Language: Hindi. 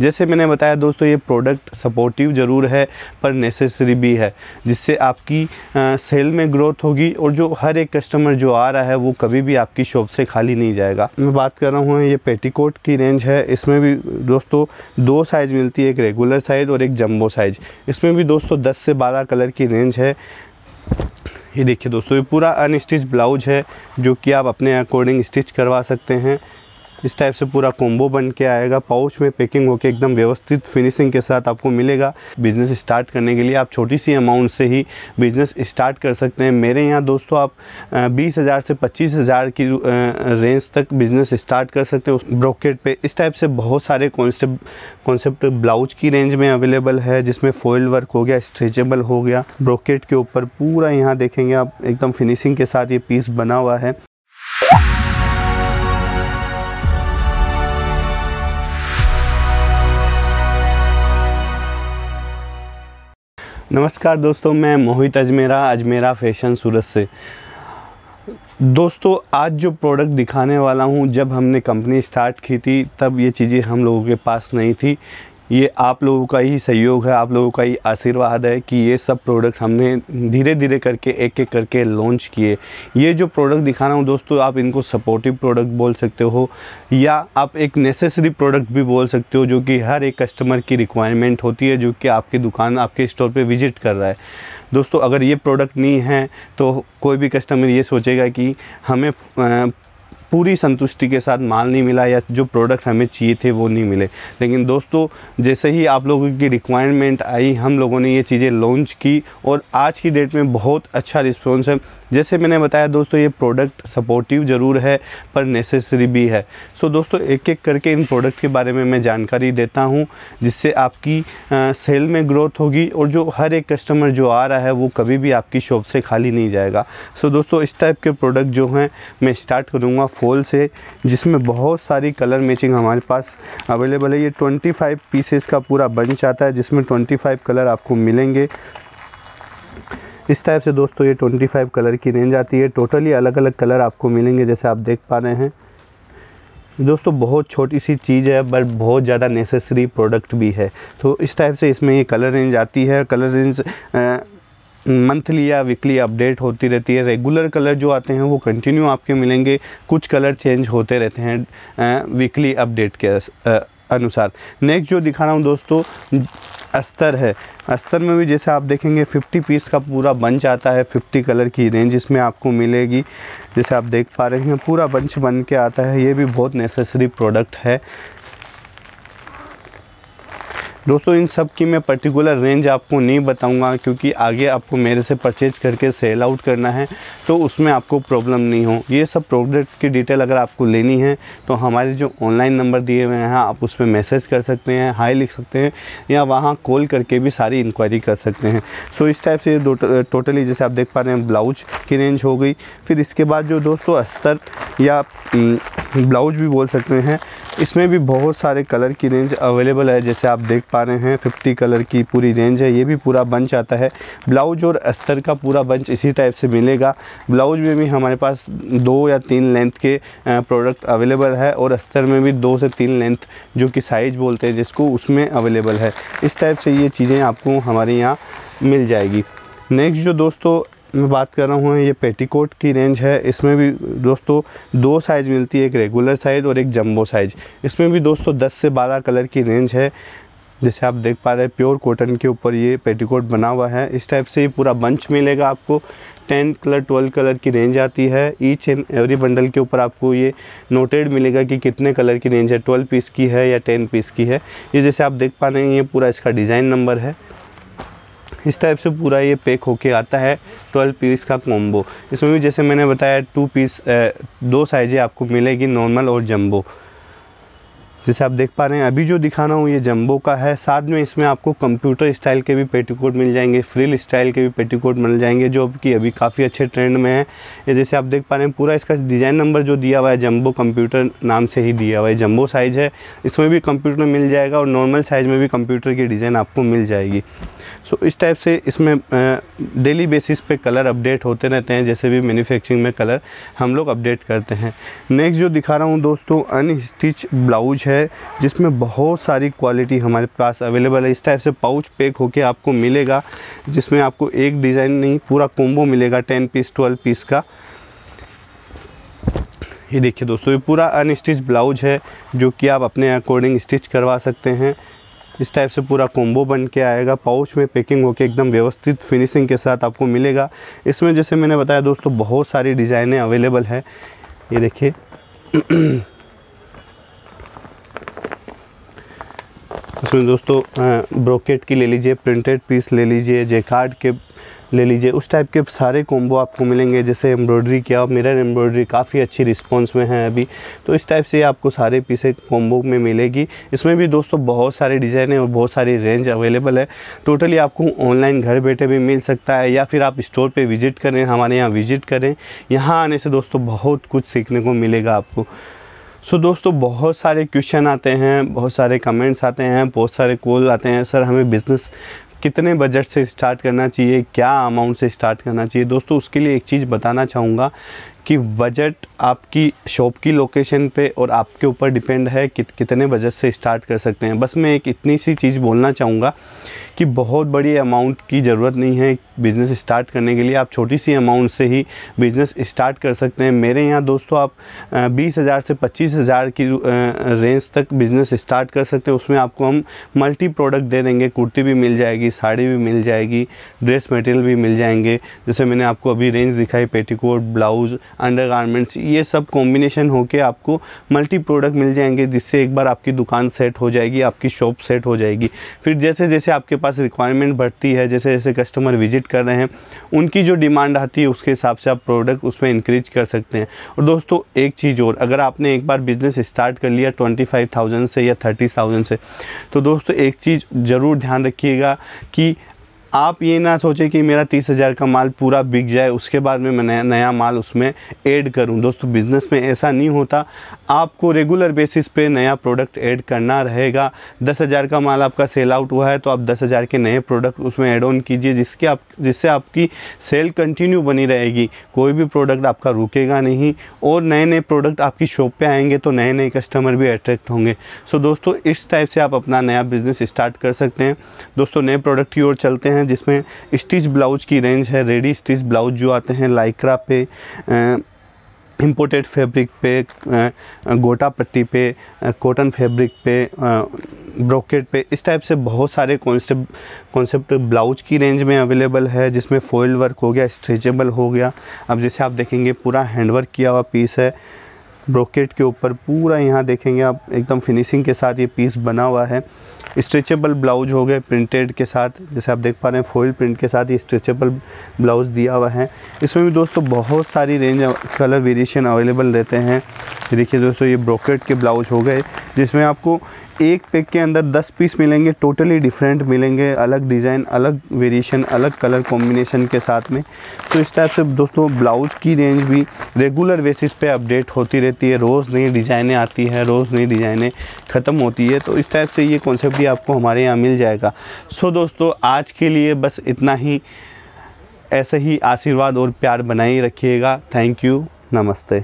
जैसे मैंने बताया दोस्तों, ये प्रोडक्ट सपोर्टिव ज़रूर है, पर नेसेसरी भी है, जिससे आपकी सेल में ग्रोथ होगी और जो हर एक कस्टमर जो आ रहा है, वो कभी भी आपकी शॉप से खाली नहीं जाएगा। मैं बात कर रहा हूँ, ये पेटीकोट की रेंज है। इसमें भी दोस्तों, दो साइज़ मिलती है, एक रेगुलर साइज़ और एक जम्बो साइज़ इसमें भी दोस्तों 10 से 12 कलर की रेंज है। ये देखिए दोस्तों, ये पूरा अनस्टिच ब्लाउज है, जो कि आप अपने अकॉर्डिंग स्टिच करवा सकते हैं। इस टाइप से पूरा कोम्बो बन के आएगा। पाउच में पैकिंग होकर एकदम व्यवस्थित फिनिशिंग के साथ आपको मिलेगा। बिज़नेस स्टार्ट करने के लिए आप छोटी सी अमाउंट से ही बिज़नेस स्टार्ट कर सकते हैं। मेरे यहाँ दोस्तों आप बीस हज़ार से पच्चीस हज़ार की रेंज तक बिज़नेस स्टार्ट कर सकते हो। ब्रोकेट पे इस टाइप से बहुत सारे कॉन्सेप्ट कॉन्सेप्ट ब्लाउज की रेंज में अवेलेबल है, जिसमें फॉइल वर्क हो गया स्ट्रेचेबल हो गया। ब्रोकेट के ऊपर पूरा यहाँ देखेंगे आप, एकदम फिनिशिंग के साथ ये पीस बना हुआ है। नमस्कार दोस्तों, मैं मोहित अजमेरा अजमेरा फ़ैशन सूरत से। दोस्तों, आज जो प्रोडक्ट दिखाने वाला हूँ, जब हमने कंपनी स्टार्ट की थी, तब ये चीज़ें हम लोगों के पास नहीं थी। ये आप लोगों का ही सहयोग है, आप लोगों का ही आशीर्वाद है कि ये सब प्रोडक्ट हमने धीरे धीरे करके एक एक करके लॉन्च किए। ये जो प्रोडक्ट दिखा रहा हूँ दोस्तों, आप इनको सपोर्टिव प्रोडक्ट बोल सकते हो, या आप एक नेसेसरी प्रोडक्ट भी बोल सकते हो, जो कि हर एक कस्टमर की रिक्वायरमेंट होती है, जो कि आपकी दुकान, आपके स्टोर पर विज़िट कर रहा है। दोस्तों, अगर ये प्रोडक्ट नहीं है तो कोई भी कस्टमर ये सोचेगा कि हमें पूरी संतुष्टि के साथ माल नहीं मिला या जो प्रोडक्ट हमें चाहिए थे वो नहीं मिले। लेकिन दोस्तों, जैसे ही आप लोगों की रिक्वायरमेंट आई, हम लोगों ने ये चीज़ें लॉन्च की और आज की डेट में बहुत अच्छा रिस्पॉन्स है। जैसे मैंने बताया दोस्तों ये प्रोडक्ट सपोर्टिव ज़रूर है पर नेसेसरी भी है। सो दोस्तों एक एक करके इन प्रोडक्ट के बारे में मैं जानकारी देता हूँ जिससे आपकी आ, सेल में ग्रोथ होगी और जो हर एक कस्टमर जो आ रहा है वो कभी भी आपकी शॉप से खाली नहीं जाएगा। सो दोस्तों इस टाइप के प्रोडक्ट जो हैं मैं स्टार्ट करूँगा फॉल से जिसमें बहुत सारी कलर मैचिंग हमारे पास अवेलेबल है। ये ट्वेंटी पीसेस का पूरा बंच आता है जिसमें ट्वेंटी कलर आपको मिलेंगे। इस टाइप से दोस्तों ये 25 कलर की रेंज आती है। टोटली अलग अलग कलर आपको मिलेंगे, जैसे आप देख पा रहे हैं। दोस्तों, बहुत छोटी सी चीज़ है बट बहुत ज़्यादा नेसेसरी प्रोडक्ट भी है। तो इस टाइप से इसमें ये कलर रेंज आती है। कलर रेंज मंथली या वीकली अपडेट होती रहती है। रेगुलर कलर जो आते हैं, वो कंटिन्यू आपके मिलेंगे। कुछ कलर चेंज होते रहते हैं वीकली अपडेट के अनुसार। नेक्स्ट जो दिखा रहा हूँ दोस्तों अस्तर है। अस्तर में भी जैसे आप देखेंगे 50 पीस का पूरा बंच आता है 50 कलर की रेंज इसमें आपको मिलेगी। जैसे आप देख पा रहे हैं, पूरा बंच बन के आता है। ये भी बहुत नेसेसरी प्रोडक्ट है। दोस्तों, इन सब की मैं पर्टिकुलर रेंज आपको नहीं बताऊँगा क्योंकि आगे आपको मेरे से परचेज करके सेल आउट करना है तो उसमें आपको प्रॉब्लम नहीं हो। ये सब प्रोडक्ट की डिटेल अगर आपको लेनी है तो हमारे जो ऑनलाइन नंबर दिए हुए हैं, आप उस पर मैसेज कर सकते हैं हाई लिख सकते हैं, या वहाँ कॉल करके भी सारी इंक्वायरी कर सकते हैं। सो इस टाइप से टोटली जैसे आप देख पा रहे हैं ब्लाउज की रेंज हो गई। फिर इसके बाद जो दोस्तों, अस्तर या ब्लाउज भी बोल सकते हैं इसमें भी बहुत सारे कलर की रेंज अवेलेबल है, जैसे आप देख पा रहे हैं 50 कलर की पूरी रेंज है, ये भी पूरा बंच आता है। ब्लाउज और अस्तर का पूरा बंच इसी टाइप से मिलेगा। ब्लाउज में भी हमारे पास दो या तीन लेंथ के प्रोडक्ट अवेलेबल है और अस्तर में भी दो से तीन लेंथ जो कि साइज़ बोलते हैं, जिसको उसमें अवेलेबल है। इस टाइप से ये चीज़ें आपको हमारे यहाँ मिल जाएगी। नेक्स्ट जो दोस्तों मैं बात कर रहा हूँ, ये पेटीकोट की रेंज है। इसमें भी दोस्तों दो साइज़ मिलती है, एक रेगुलर साइज़ और एक जंबो साइज़ इसमें भी दोस्तों 10 से 12 कलर की रेंज है। जैसे आप देख पा रहे हैं प्योर कॉटन के ऊपर ये पेटीकोट बना हुआ है। इस टाइप से ये पूरा बंच मिलेगा आपको। टेन कलर ट्वेल्व कलर की रेंज आती है। ईच एंड एवरी बंडल के ऊपर आपको ये नोटेड मिलेगा कि कितने कलर की रेंज है। ट्वेल्व पीस की है या टेन पीस की है। ये जैसे आप देख पा रहे हैं, ये पूरा इसका डिज़ाइन नंबर है। इस टाइप से पूरा ये पैक होके आता है 12 पीस का कॉम्बो इसमें भी जैसे मैंने बताया टू पीस दो साइज़ें आपको मिलेगी नॉर्मल और जंबो जैसे आप देख पा रहे हैं, अभी जो दिखा रहा हूँ, ये जंबो का है। साथ में इसमें आपको कंप्यूटर स्टाइल के भी पेटीकोट मिल जाएँगे, फ्रिल स्टाइल के भी पेटीकोट मिल जाएँगे, जो कि अभी काफ़ी अच्छे ट्रेंड में है। ये जैसे आप देख पा रहे हैं, पूरा इसका डिज़ाइन नंबर जो दिया हुआ है, जंबो कंप्यूटर नाम से ही दिया हुआ है, जंबो साइज़ है। इसमें भी कंप्यूटर मिल जाएगा और नॉर्मल साइज़ में भी कंप्यूटर की डिज़ाइन आपको मिल जाएगी। सो, इस टाइप से इसमें डेली बेसिस पे कलर अपडेट होते रहते हैं, जैसे भी मैन्युफैक्चरिंग में कलर हम लोग अपडेट करते हैं। नेक्स्ट जो दिखा रहा हूँ, दोस्तों, अनस्टिच ब्लाउज है। है, जिसमें बहुत सारी क्वालिटी हमारे पास अवेलेबल है। इस टाइप से पाउच पैक होके आपको मिलेगा, जिसमें आपको एक डिज़ाइन नहीं, पूरा कोम्बो मिलेगा टेन पीस ट्वेल्व पीस का। ये देखिए दोस्तों, ये पूरा अनस्टिच ब्लाउज है, जो कि आप अपने अकॉर्डिंग स्टिच करवा सकते हैं। इस टाइप से पूरा कोम्बो बन के आएगा। पाउच में पैकिंग होकर एकदम व्यवस्थित फिनिशिंग के साथ आपको मिलेगा। इसमें जैसे मैंने बताया दोस्तों, बहुत सारी डिज़ाइनें अवेलेबल है। ये देखिए। इसमें दोस्तों ब्रोकेट की ले लीजिए प्रिंटेड पीस ले लीजिए जेकार्ड के ले लीजिए, उस टाइप के सारे कॉम्बो आपको मिलेंगे, जैसे एम्ब्रॉयडरी किया मिरर एम्ब्रॉयडरी काफ़ी अच्छी रिस्पॉन्स में है अभी। तो इस टाइप से आपको सारे पीसे कॉम्बो में मिलेगी। इसमें भी दोस्तों बहुत सारे डिज़ाइन है और बहुत सारी रेंज अवेलेबल है। टोटली आपको ऑनलाइन घर बैठे भी मिल सकता है, या फिर आप स्टोर पर विज़िट करें, हमारे यहाँ विज़िट करें। यहाँ आने से दोस्तों बहुत कुछ सीखने को मिलेगा आपको। सो so, दोस्तों बहुत सारे क्वेश्चन आते हैं बहुत सारे कमेंट्स आते हैं बहुत सारे कॉल आते हैं। सर हमें बिज़नेस कितने बजट से स्टार्ट करना चाहिए? क्या अमाउंट से स्टार्ट करना चाहिए? दोस्तों उसके लिए एक चीज़ बताना चाहूँगा कि बजट आपकी शॉप की लोकेशन पे और आपके ऊपर डिपेंड है कि कितने बजट से स्टार्ट कर सकते हैं। बस मैं एक इतनी सी चीज़ बोलना चाहूँगा कि बहुत बड़ी अमाउंट की ज़रूरत नहीं है बिज़नेस स्टार्ट करने के लिए। आप छोटी सी अमाउंट से ही बिज़नेस स्टार्ट कर सकते हैं। मेरे यहाँ दोस्तों आप बीस हज़ार से पच्चीस हज़ार की रेंज तक बिज़नेस स्टार्ट कर सकते हैं। उसमें आपको हम मल्टी प्रोडक्ट दे देंगे। कुर्ती भी मिल जाएगी, साड़ी भी मिल जाएगी ड्रेस मटेरियल भी मिल जाएँगे। जैसे मैंने आपको अभी रेंज दिखाई, पेटीकोट ब्लाउज़ अंडर ये सब कॉम्बिनेशन होके आपको मल्टी प्रोडक्ट मिल जाएँगे, जिससे एक बार आपकी दुकान सेट हो जाएगी, आपकी शॉप सेट हो जाएगी। फिर जैसे जैसे आपके पास रिक्वायरमेंट बढ़ती है जैसे जैसे कस्टमर विज़िट कर रहे हैं, उनकी जो डिमांड आती है, उसके हिसाब से आप प्रोडक्ट उसमें इंक्रीज कर सकते हैं। और दोस्तों, एक चीज़ और, अगर आपने एक बार बिज़नेस स्टार्ट कर लिया ट्वेंटी फाइव थाउज़ेंड से या थर्टी थाउज़ेंड से तो दोस्तों, एक चीज़ ज़रूर ध्यान रखिएगा कि आप ये ना सोचें कि मेरा तीस हज़ार का माल पूरा बिक जाए, उसके बाद में मैं नया नया माल उसमें ऐड करूँ। दोस्तों बिज़नेस में ऐसा नहीं होता। आपको रेगुलर बेसिस पे नया प्रोडक्ट ऐड करना रहेगा। दस हज़ार का माल आपका सेल आउट हुआ है तो आप दस हज़ार के नए प्रोडक्ट उसमें ऐड ऑन कीजिए, जिसके आप जिससे आपकी सेल कंटिन्यू बनी रहेगी। कोई भी प्रोडक्ट आपका रुकेगा नहीं, और नए नए प्रोडक्ट आपकी शॉप पर आएँगे तो नए नए कस्टमर भी अट्रैक्ट होंगे। सो दोस्तों, इस टाइप से आप अपना नया बिज़नेस स्टार्ट कर सकते हैं। दोस्तों, नए प्रोडक्ट की ओर चलते हैं। हैं, जिसमें स्टिच ब्लाउज की रेंज है, रेडी स्टिच ब्लाउज जो आते हैं लाइक्रा पे इम्पोर्टेड फैब्रिक पे गोटा पट्टी पे कॉटन फैब्रिक पे ब्रोकेट पे, इस टाइप से बहुत सारे कॉन्सेप्ट कॉन्सेप्ट ब्लाउज की रेंज में अवेलेबल है, जिसमें फॉइल वर्क हो गया स्ट्रेचेबल हो गया। अब जैसे आप देखेंगे, पूरा हैंडवर्क किया हुआ पीस है ब्रोकेट के ऊपर पूरा यहाँ देखेंगे आप, एकदम फिनिशिंग के साथ ये पीस बना हुआ है। स्ट्रेचेबल ब्लाउज हो गए प्रिंटेड के साथ, जैसे आप देख पा रहे हैं फॉइल प्रिंट के साथ ये स्ट्रेचेबल ब्लाउज़ दिया हुआ है। इसमें भी दोस्तों बहुत सारी रेंज कलर वेरिएशन अवेलेबल रहते हैं। देखिए दोस्तों, ये ब्रोकेट के ब्लाउज हो गए, जिसमें आपको एक पैक के अंदर 10 पीस मिलेंगे टोटली डिफरेंट मिलेंगे, अलग डिज़ाइन अलग वेरिएशन अलग कलर कॉम्बिनेशन के साथ में। तो इस टाइप से दोस्तों ब्लाउज की रेंज भी रेगुलर बेसिस पे अपडेट होती रहती है। रोज़ नई डिज़ाइनें आती है, रोज़ नई डिज़ाइनें ख़त्म होती है। तो इस टाइप से ये कॉन्सेप्ट भी आपको हमारे यहाँ मिल जाएगा। सो दोस्तों, आज के लिए बस इतना ही। ऐसे ही आशीर्वाद और प्यार बनाए रखिएगा। थैंक यू नमस्ते।